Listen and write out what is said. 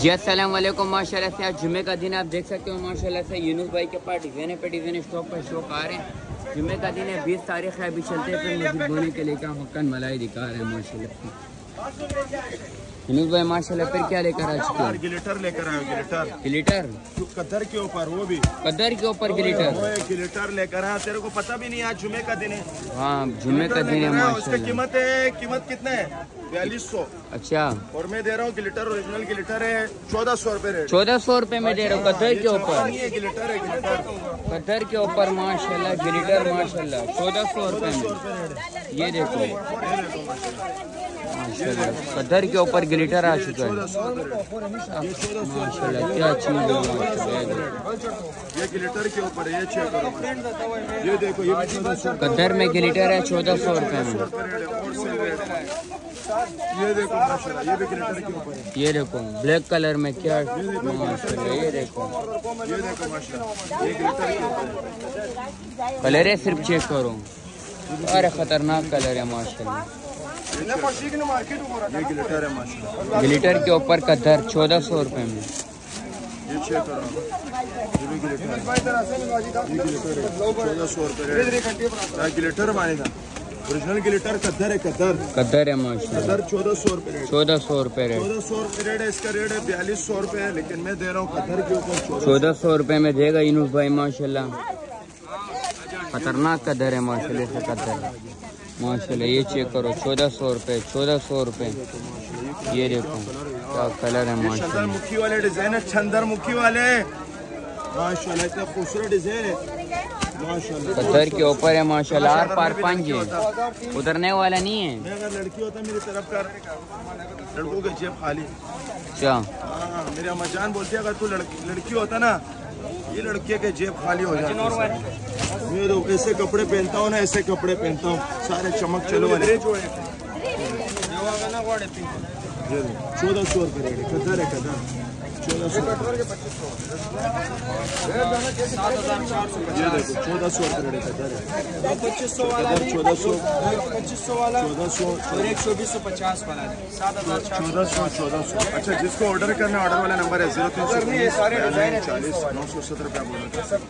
जी असल माशा माशाल्लाह से आज जुमे का दिन आप देख सकते हो, माशाल्लाह से यूनुस भाई के पास डिज़ाइन पे डिज़ाइन स्टॉक पर स्टॉक आ रहे हैं। जुमे का दिन है, बीस तारीख है, अभी चलते फिर मस्जिद होने के लिए, क्या मक्कन मलाई दिखा रहे हैं, माशाल्लाह। यूनुस भाई माशाल्लाह फिर क्या लेकर आ चुके यार गिलेटर लेकर आयो गिलेटर। हैं गिलीटर कदर के ऊपर वो भी। कदर के ऊपर गिलीटर। गिलेटर लेकर आया तेरे को पता भी नहीं आज जुमे का दिन है। हाँ जुमे का दिन है उसका कीमत है कीमत कितना है? बयालीस सौ। अच्छा। और मैं दे रहा हूँ गिलेटर ओरिजिनल गिलेटर है चौदह सौ रूपए चौदह सौ रुपए में दे रहे हो कदर के ऊपर? नहीं है गिलेटर। कदर के ऊपर माशाल्लाह गिलीटर माशाल्लाह। चौदह सौ रुपए में। ये देखो। कदर के ऊपर गिलीटर आ चुका है। माशाल्लाह क्या चीज़ है ये गिलेटर के ऊपर ये चेक करो ये देखो ये कदर में गिलीटर है चौदह सौ रुपए में। ये देखो माशाल्लाह ये भी गिलेटर के ऊपर है। ये देखो ब्लैक कलर में क्या माशाल्लाह ये देखो। ये देखो माशाल्लाह ये गिलेटर के ऊपर कलर है सिर्फ़ चेक करो। अरे खतरनाक कलर है माशाल्लाह। गिलेटर है के ऊपर कदर चौदह सौ रुपये में। गिलेटर है। चौदह सौ रेट है। ओरिजिनल गिलेटर है कदर है चौदह सौ रुपए चौदह सौ रुपए रेट चौदह सौ रुपए रेट है इसका रेट है बयालीस सौ रुपए है लेकिन मैं दे रहा हूँ कद्दर के ऊपर चौदह सौ। रुपए में देगा यूनुस भाई माशाल्लाह। खतरनाक कदर है माशाल्लाह से कदर माशाल्लाह ये चेक करो चौदह सौ रुपए चौदह सौ रुपए। ये देखो क्या कलर है माशाल्लाह। मुखी वाले डिज़ाइन है चंदर मुखी वाले। माशाल्लाह इतना खूबसूरत डिज़ाइन है। कदर के ऊपर है माशाल्लाह आर पार पंज है। उतरने वाला नहीं है। अगर लड़की होता मेरी तरफ़ कर। लड़कों के जेब खाली। अच्छा। हाँ मेरी अम्मा जान बोलती है अगर तू लड़की होता ना ये लड़के के जेब खाली हो जाते मैं तो ऐसे कपड़े पहनता हूँ ना, ऐसे कपड़े पहनता हूँ। सारे चमक चलो वाले। चौदह सौ रुपये रेट है। कदर है कदर चौदह सौ। ये देखो चौदह सौ रुपये रेट है कदर है पच्चीस सौ वाला चौदह सौ। पच्चीस सौ वाला चौदह सौ। और एक चौबीस सौ पचास वाला है। चौदह सौ चौदह सौ। अच्छा जिसको ऑर्डर करना ऑर्डर वाला नंबर है ज़ीरो तीन सौ चालीस नौ सौ सत्तर रुपया बोला